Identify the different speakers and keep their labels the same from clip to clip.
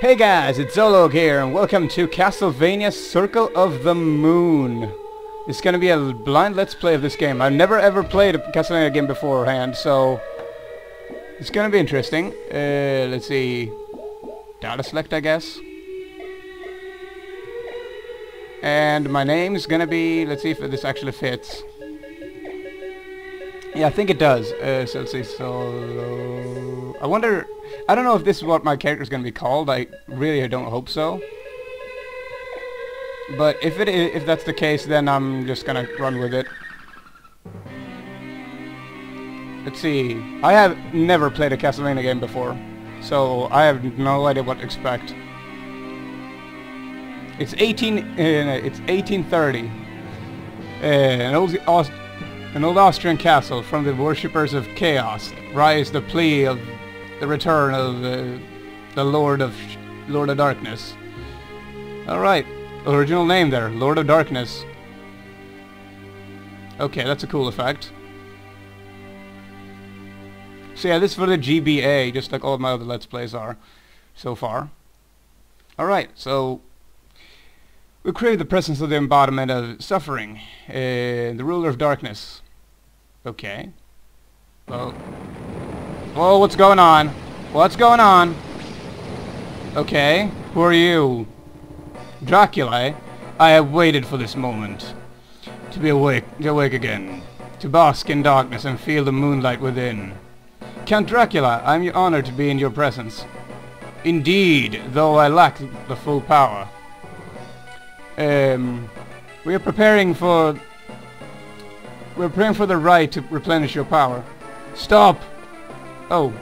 Speaker 1: Hey guys, it's Zolog here, and welcome to Castlevania Circle of the Moon. It's gonna be a blind let's play of this game. I've never ever played a Castlevania game beforehand, so... It's gonna be interesting. Uh, let's see... Data select, I guess. And my name is gonna be... Let's see if this actually fits. Yeah, I think it does. Uh, so let's see, so... I wonder... I don't know if this is what my character is going to be called. I really don't hope so. But if it is, if that's the case, then I'm just going to run with it. Let's see. I have never played a Castlevania game before, so I have no idea what to expect. It's 18. Uh, it's 1830. Uh, an old Aust an old Austrian castle from the worshippers of chaos. Rise the plea of the return of uh, the Lord of Lord of Darkness. All right, original name there, Lord of Darkness. Okay, that's a cool effect. So yeah, this is for the GBA, just like all my other Let's Plays are so far. Alright, so we crave the presence of the embodiment of suffering, uh, the ruler of darkness. Okay. Well, Whoa, what's going on? What's going on? Okay, who are you? Dracula, I have waited for this moment. To be awake, to awake again. To bask in darkness and feel the moonlight within. Count Dracula, I am honored to be in your presence. Indeed, though I lack the full power. Um, we are preparing for... We're preparing for the right to replenish your power. Stop! Oh.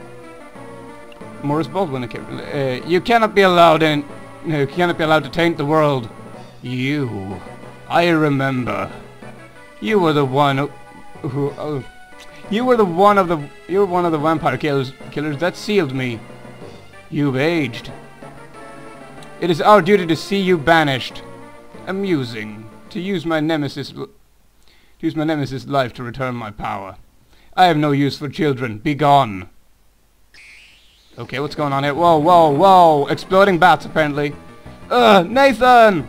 Speaker 1: Morris Baldwin. Uh, you cannot be allowed in... You cannot be allowed to taint the world. You. I remember. You were the one who... who oh, you were the one of the... You were one of the vampire killers, killers that sealed me. You've aged. It is our duty to see you banished. Amusing. To use my nemesis... To use my nemesis' life to return my power. I have no use for children. Be gone. Okay, what's going on here? Whoa, whoa, whoa! Exploding bats, apparently. Ugh, Nathan!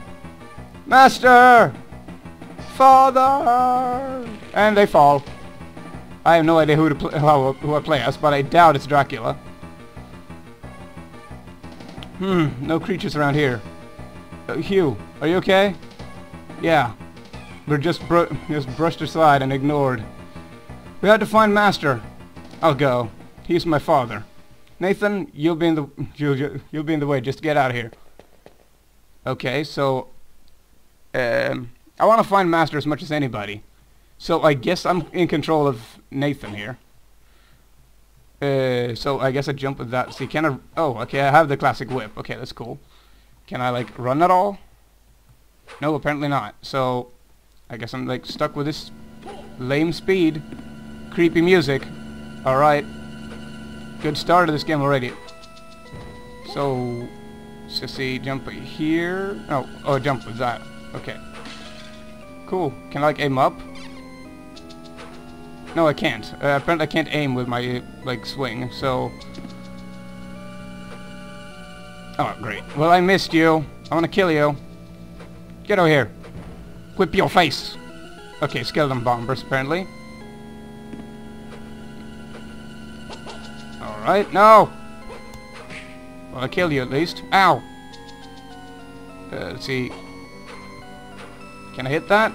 Speaker 1: Master! Father! And they fall. I have no idea who to play, how, who I play as, but I doubt it's Dracula. Hmm, no creatures around here. Uh, Hugh, are you okay? Yeah. We're just, br just brushed aside and ignored. We had to find Master. I'll go. He's my father. Nathan, you'll be in the you'll you'll be in the way. Just get out of here. Okay, so um, I want to find Master as much as anybody. So I guess I'm in control of Nathan here. Uh, so I guess I jump with that. See, can I? Oh, okay. I have the classic whip. Okay, that's cool. Can I like run at all? No, apparently not. So I guess I'm like stuck with this lame speed, creepy music. All right. Good start of this game already. So, sissy, jump here. Oh, oh, jump with that. Okay. Cool. Can I like aim up? No, I can't. Uh, apparently I can't aim with my, like, swing, so... Oh, great. Well, I missed you. I want to kill you. Get over here. Whip your face. Okay, skeleton bombers, apparently. Alright, no! Well, I kill you at least. Ow! Uh, let's see. Can I hit that?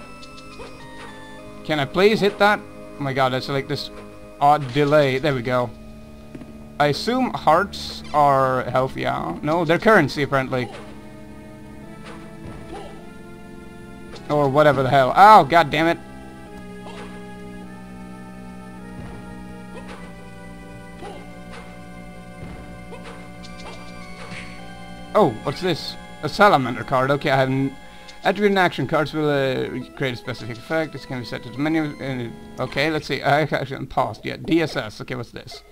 Speaker 1: Can I please hit that? Oh my god, that's like this odd delay. There we go. I assume hearts are health, yeah. No, they're currency apparently. Or whatever the hell. Oh, god damn it. Oh, what's this? A salamander card. Okay, I have attribute and action cards will uh, create a specific effect. This can be set to the menu. Okay, let's see. I haven't paused yet. DSS. Okay, what's this?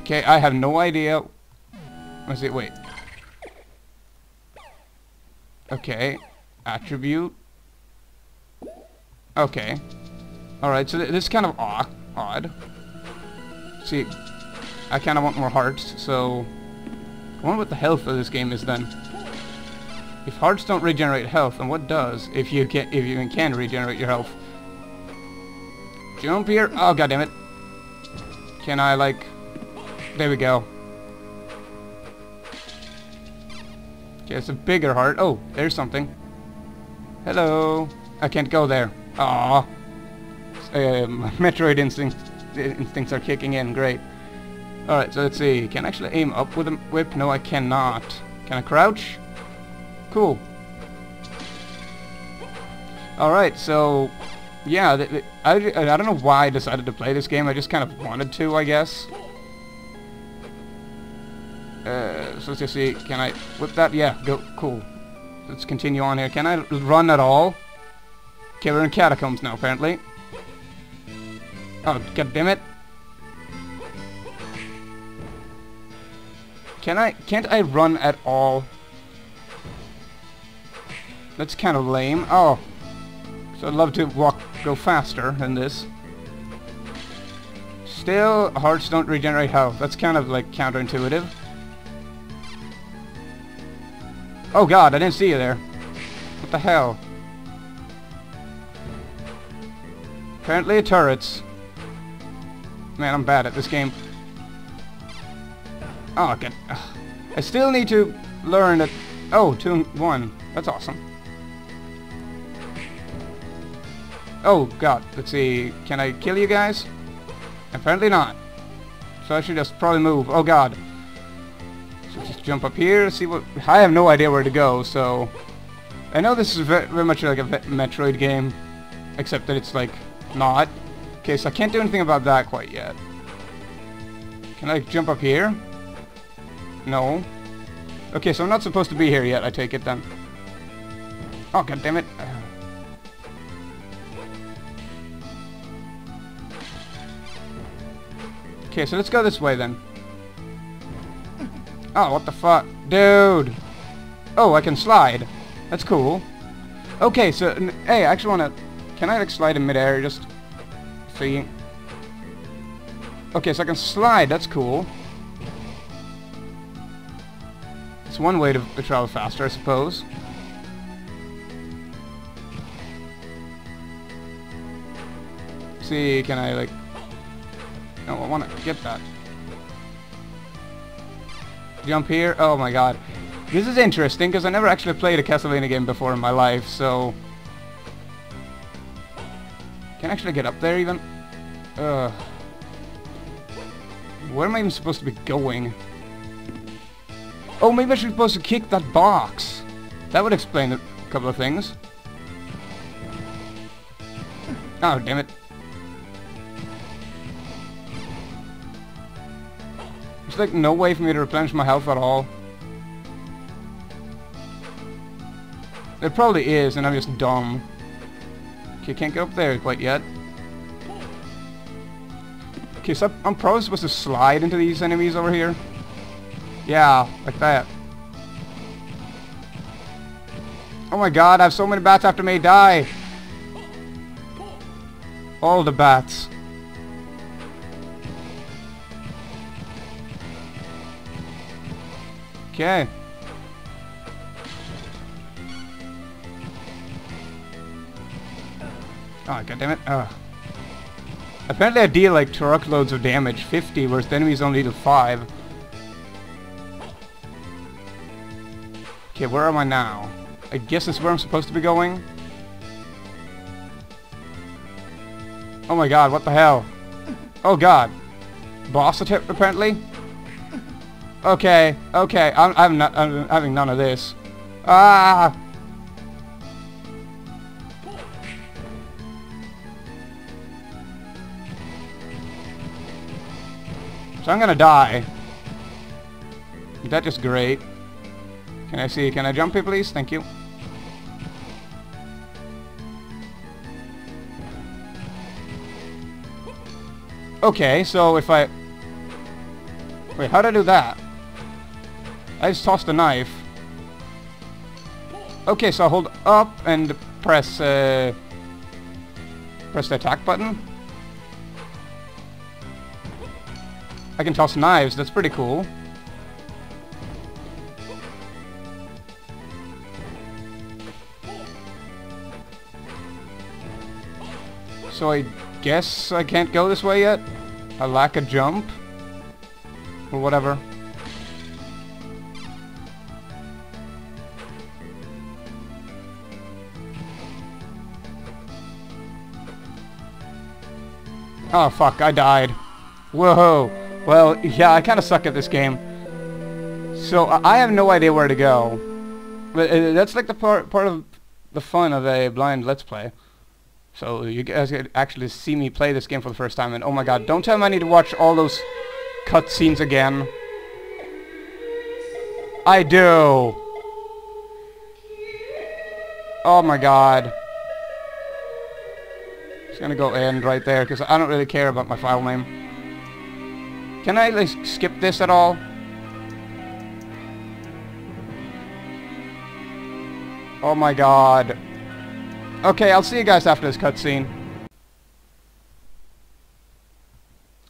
Speaker 1: Okay, I have no idea. Let's see. Wait. Okay, attribute. Okay. All right. So th this is kind of odd. Odd. See, I kind of want more hearts, so... I wonder what the health of this game is then. If hearts don't regenerate health, then what does? If you can, if you can regenerate your health. Jump here. Oh, god damn it. Can I, like... There we go. Okay, it's a bigger heart. Oh, there's something. Hello. I can't go there. Aww. Um, Metroid instinct, instincts are kicking in. Great. Alright, so let's see. Can I actually aim up with a whip? No, I cannot. Can I crouch? Cool. Alright, so... Yeah, I, I don't know why I decided to play this game. I just kind of wanted to, I guess. Uh, so let's just see. Can I whip that? Yeah, go. Cool. Let's continue on here. Can I run at all? Okay, we're in catacombs now, apparently. Oh, god damn it. Can I, can't I run at all? That's kind of lame. Oh. So I'd love to walk, go faster than this. Still, hearts don't regenerate health. That's kind of like counterintuitive. Oh god, I didn't see you there. What the hell? Apparently turrets. Man, I'm bad at this game. Oh, god. I still need to learn that... Oh, two and one. That's awesome. Oh, god. Let's see. Can I kill you guys? Apparently not. So I should just probably move. Oh, god. So just jump up here, see what... I have no idea where to go, so... I know this is very, very much like a Metroid game, except that it's, like, not. Okay, so I can't do anything about that quite yet. Can I jump up here? No. Okay, so I'm not supposed to be here yet, I take it then. Oh, god damn it. Okay, so let's go this way then. Oh, what the fuck? Dude! Oh, I can slide. That's cool. Okay, so, hey, I actually want to... Can I, like, slide in midair? Just... See? Okay, so I can slide. That's cool. It's one way to, travel faster, I suppose. See, can I, like... No, I want to get that. Jump here. Oh my god. This is interesting because I never actually played a Castlevania game before in my life, so... Can I actually get up there even? Uh, where am I even supposed to be going? Oh, maybe I should be supposed to kick that box. That would explain a couple of things. Oh, damn it. There's like no way for me to replenish my health at all. There probably is, and I'm just dumb. Okay, can't get up there quite yet. Okay, so I'm probably supposed to slide into these enemies over here. Yeah, like that. Oh my god, I have so many bats after me. Die! All the bats. Okay. Ah, oh, god damn it. Oh. Ah. Apparently I deal like truckloads of damage, 50, whereas the enemies only do 5. Okay, where am I now? I guess this is where I'm supposed to be going? Oh my god, what the hell? Oh god. Boss attempt, apparently? Okay, okay, I'm, I'm, not, I'm having none of this. Ah! So I'm gonna die. That is great. Can I see, can I jump here please? Thank you. Okay, so if I... Wait, how did I do that? I just tossed a knife. Okay, so I hold up and press uh, press the attack button. I can toss knives, that's pretty cool. So I guess I can't go this way yet? I lack a jump? Or whatever. Oh fuck, I died. Whoa. Well, yeah, I kind of suck at this game. So I have no idea where to go. But uh, that's like the part part of the fun of a blind let's play. So you guys get actually see me play this game for the first time, and oh my god, don't tell me I need to watch all those cutscenes again. I do. Oh my god. It's gonna go end right there, because I don't really care about my file name. Can I like skip this at all? Oh my god. Okay, I'll see you guys after this cutscene.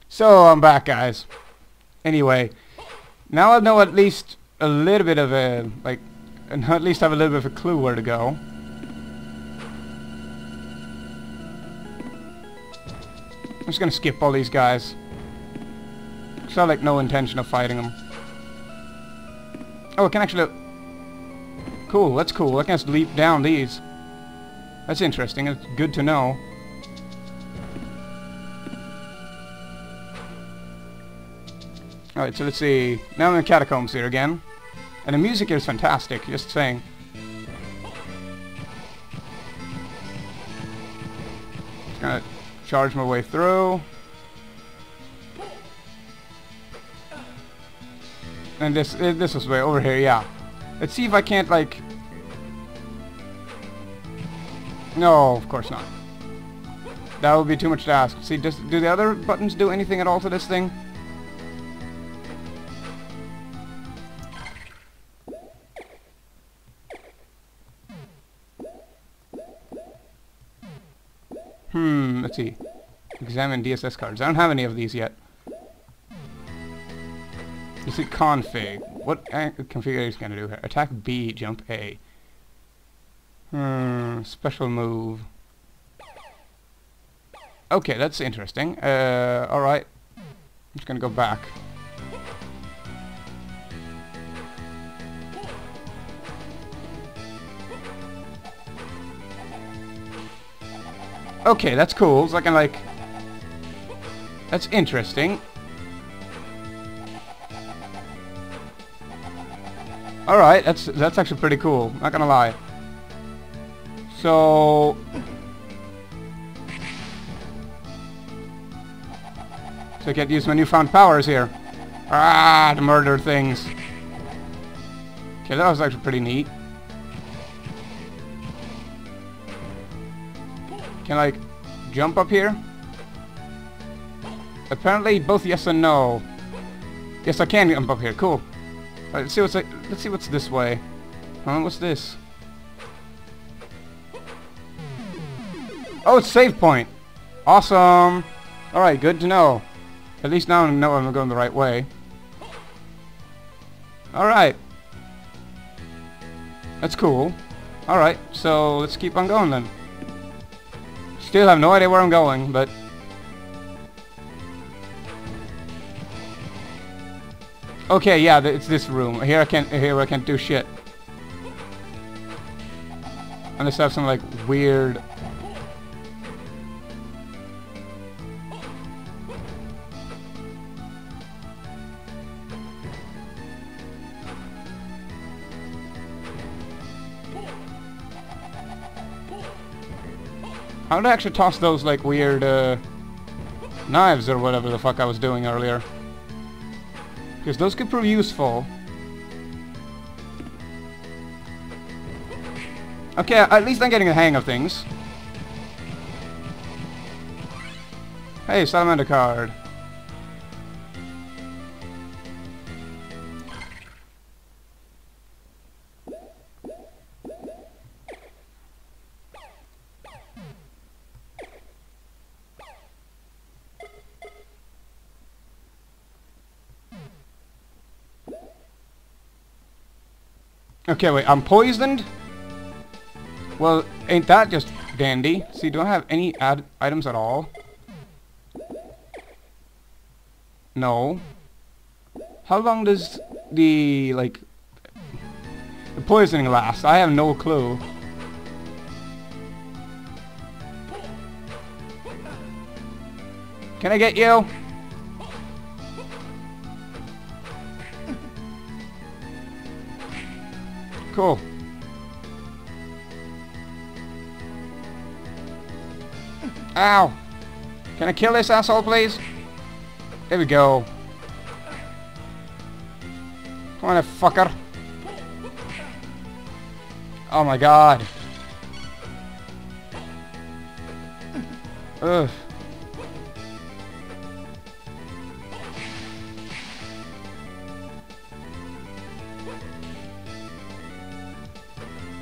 Speaker 1: So, I'm back, guys. Anyway, now I know at least a little bit of a, like, at least have a little bit of a clue where to go. I'm just gonna skip all these guys. Cause I have, like, no intention of fighting them. Oh, I can actually... Cool, that's cool. I can just leap down these. That's interesting. It's good to know. Alright, so let's see. Now I'm in the catacombs here again. And the music is fantastic, just saying. Just gonna charge my way through. And this this was way over here, yeah. Let's see if I can't, like, No, of course not. That would be too much to ask. See, does, do the other buttons do anything at all to this thing? Hmm, let's see. Examine DSS cards. I don't have any of these yet. Let's see, config. What configuration going to do here? Attack B, jump A. Hmm, special move. Okay, that's interesting. Uh, alright. I'm just gonna go back. Okay, that's cool. So I can like... That's interesting. Alright, that's that's actually pretty cool. Not gonna lie. So... So I get to use my newfound powers here. Ah, to murder things. Okay, that was actually pretty neat. Can I like, jump up here? Apparently both yes and no. Yes, I can jump up here. Cool. Right, let's see what's like, let's see what's this way. Huh? What's this? Oh, it's save point. Awesome. Alright, good to know. At least now I know I'm going the right way. Alright. That's cool. Alright, so let's keep on going then. Still have no idea where I'm going, but... Okay, yeah, it's this room. Here I can't, here I can't do shit. Unless I have some, like, weird I actually toss those, like, weird, uh, knives or whatever the fuck I was doing earlier? Because those could prove useful. Okay, at least I'm getting the hang of things. Hey, salamander card. Okay, wait, I'm poisoned? Well, ain't that just dandy? See, do I have any ad items at all? No. How long does the, like, the poisoning last? I have no clue. Can I get you? Cool. Ow! Can I kill this asshole, please? There we go. Come on, fucker. Oh my god. Ugh.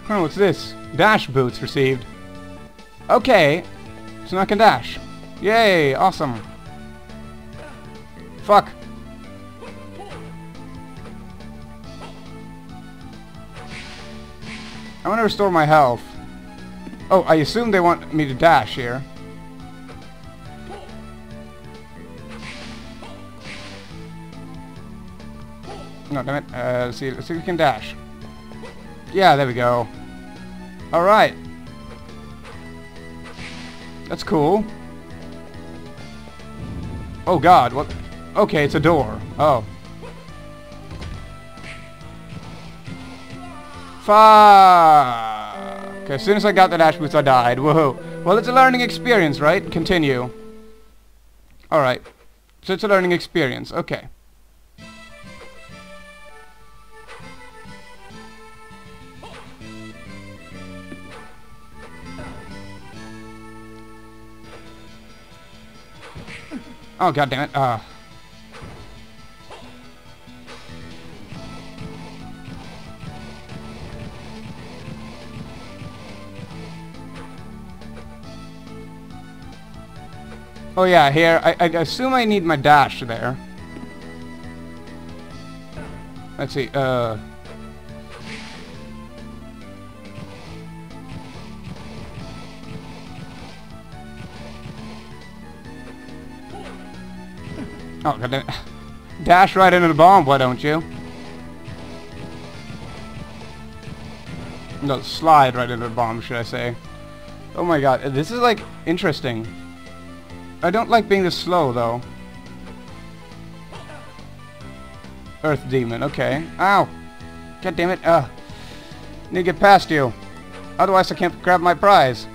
Speaker 1: Oh, what's this? Dash boots received. Okay, so now I can dash. Yay, awesome. Fuck. I want to restore my health. Oh, I assume they want me to dash here. No, damn it. Uh, let's see, let's see if we can dash. Yeah, there we go. Alright. That's cool. Oh god, what? Okay, it's a door. Oh. Fuck! As soon as I got the dash boots, I died. Whoa. Well, it's a learning experience, right? Continue. Alright. So it's a learning experience. Okay. Oh god damn it. Uh Oh yeah, here. I, I assume I need my dash there. Let's see, uh... Oh, Dash right into the bomb, why don't you? No, slide right into the bomb, should I say. Oh my god, this is like interesting. I don't like being this slow though. Earth Demon, okay. Ow! God damn it, uh. Need to get past you. Otherwise I can't grab my prize.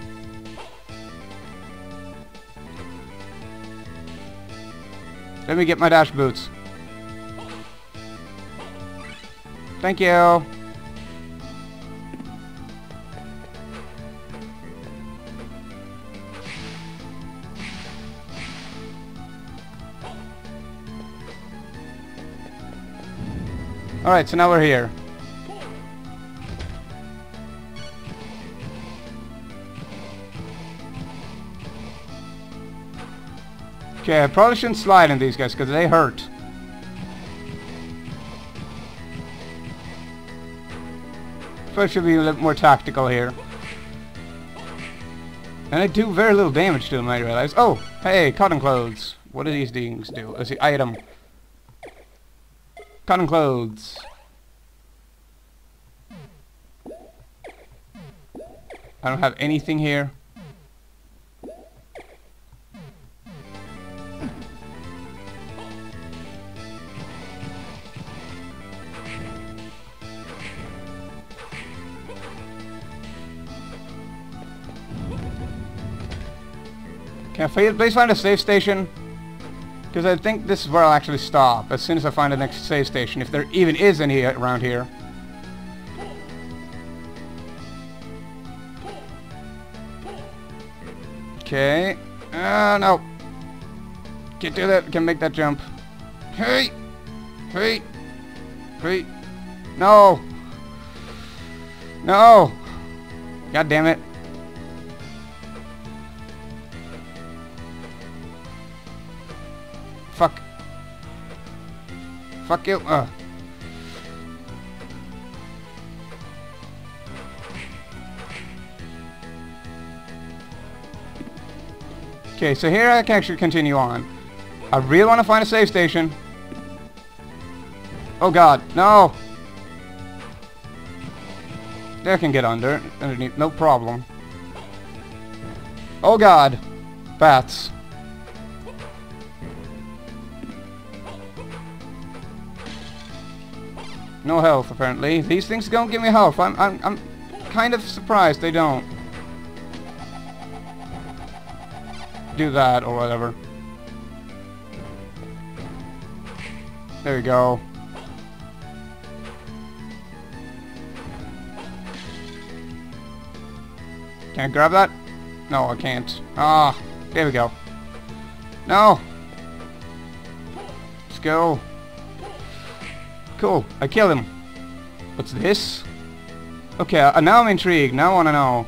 Speaker 1: Let me get my dash boots. Thank you. Alright, so now we're here. Okay, I probably shouldn't slide in these guys because they hurt. Probably should be a little more tactical here. And I do very little damage to them, I realize. Oh, hey, cotton clothes. What do these things do? Let's see, item. Cotton clothes. I don't have anything here. Can I please find a safe station? Because I think this is where I'll actually stop, as soon as I find the next safe station, if there even is any around here. Okay. Uh, no. Can't do that. Can't make that jump. Hey! Hey! Hey! No! No! God damn it. Fuck you. Ugh. Okay, so here I can actually continue on. I really want to find a save station. Oh god, no! There can get under, underneath, no problem. Oh god! Bats. No health, apparently. These things don't give me health. I'm, I'm, I'm kind of surprised they don't. Do that, or whatever. There we go. Can I grab that? No, I can't. Ah, there we go. No! Let's go. Cool, I kill him. What's this? Okay, uh, now I'm intrigued. Now I want to know.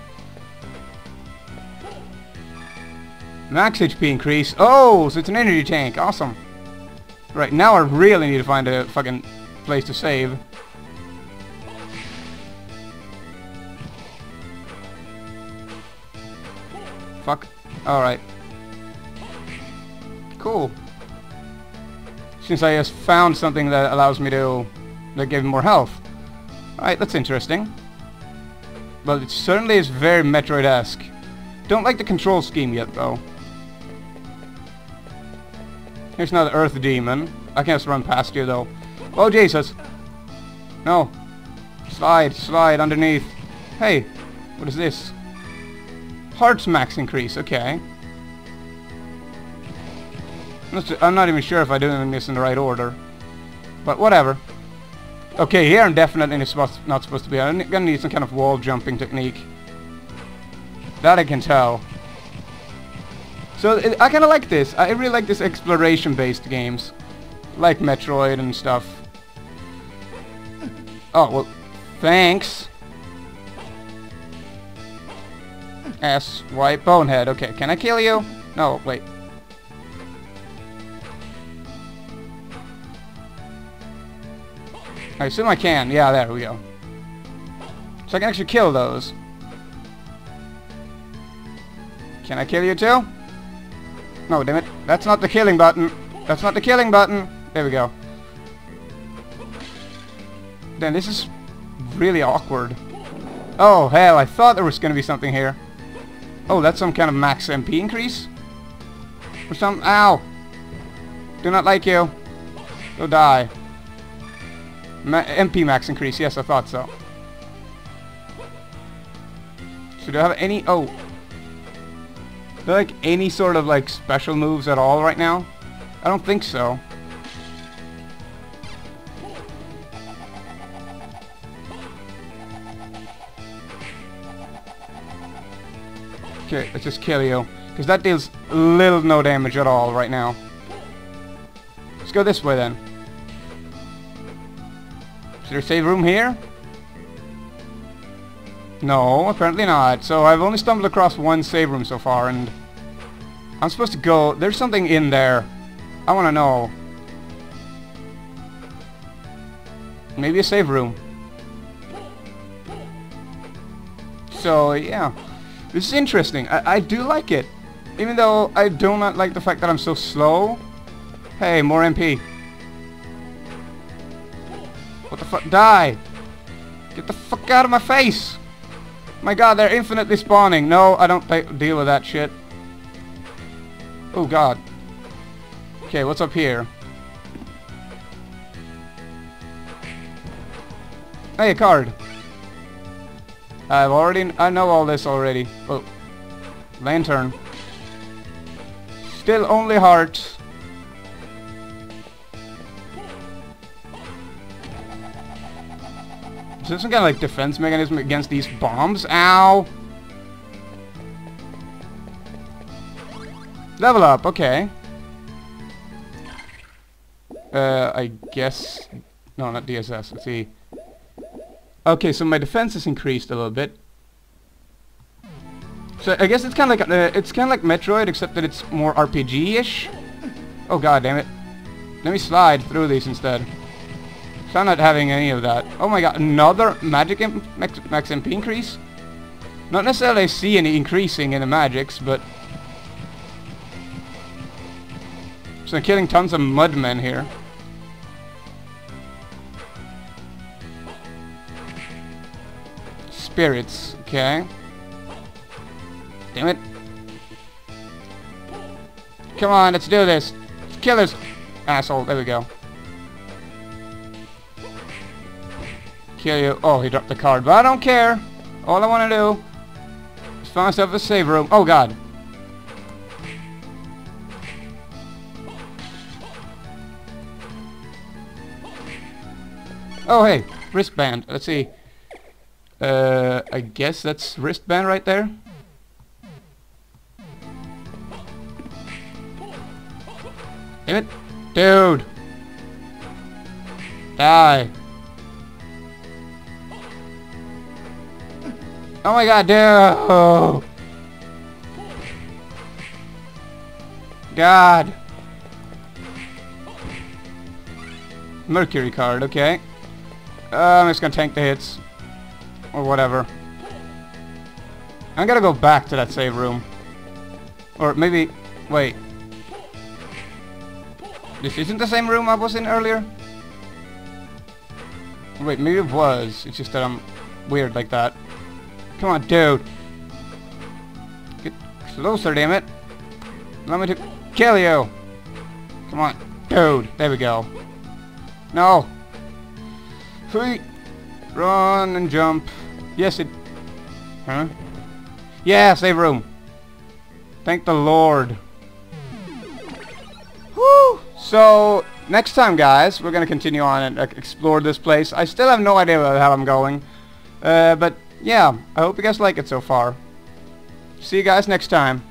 Speaker 1: Max HP increase. Oh, so it's an energy tank. Awesome. Right, now I really need to find a fucking place to save. Fuck. Alright. Cool. Since I just found something that allows me to... that gave me more health. Alright, that's interesting. Well, it certainly is very Metroid-esque. Don't like the control scheme yet, though. Here's another Earth Demon. I can just run past you, though. Oh, Jesus! No. Slide, slide underneath. Hey, what is this? Hearts max increase, okay. I'm not even sure if I'm doing this in the right order. But whatever. Okay, here I'm definitely not supposed to be. I'm gonna need some kind of wall jumping technique. That I can tell. So it, I kind of like this. I really like this exploration-based games. Like Metroid and stuff. Oh, well, thanks. S, white bonehead. Okay, can I kill you? No, wait. I assume I can. Yeah, there we go. So I can actually kill those. Can I kill you too? No, damn it. That's not the killing button. That's not the killing button. There we go. Then this is really awkward. Oh, hell, I thought there was going to be something here. Oh, that's some kind of max MP increase? Or some... Ow! Do not like you. Go die. Ma MP max increase, yes, I thought so. So do I have any... Oh. Do I like any sort of like special moves at all right now? I don't think so. Okay, let's just kill you. Because that deals little no damage at all right now. Let's go this way then. Is there a save room here? No, apparently not. So I've only stumbled across one save room so far, and I'm supposed to go... There's something in there. I want to know. Maybe a save room. So, yeah. This is interesting. I, I do like it. Even though I do not like the fact that I'm so slow. Hey, more MP. Fuck? Die! Get the fuck out of my face! My god, they're infinitely spawning. No, I don't deal with that shit. Oh god. Okay, what's up here? Hey, a card. I've already... I know all this already. Oh. Lantern. Still only hearts. Is there some kind of like defense mechanism against these bombs? Ow! Level up, okay. Uh, I guess... No, not DSS, let's see. Okay, so my defense is increased a little bit. So I guess it's kind of like uh, it's kind of like Metroid, except that it's more RPG-ish. Oh god damn it! Let me slide through these instead. So I'm not having any of that. Oh my god, another magic max, max MP increase? Not necessarily see any increasing in the magics, but... So I'm killing tons of mudmen here. Spirits, okay. Damn it. Come on, let's do this. Let's kill this asshole. There we go. Kill you. Oh, he dropped the card, but I don't care. All I want to do is find myself a save room. Oh, God. Oh, hey. Wristband. Let's see. Uh, I guess that's wristband right there. Damn it. Dude. Die. Oh my god, dude. God. Mercury card, okay. Uh, I'm just gonna tank the hits. Or whatever. I'm gonna go back to that save room. Or maybe... Wait. This isn't the same room I was in earlier? Wait, maybe it was. It's just that I'm weird like that. Come on, dude. Get closer, damn it. Let me kill you. Come on, dude. There we go. No. Feet. Run and jump. Yes, it... Huh? Yeah, save room. Thank the Lord. Woo! So, next time, guys, we're going to continue on and uh, explore this place. I still have no idea the I'm going. Uh, but, yeah, I hope you guys like it so far. See you guys next time.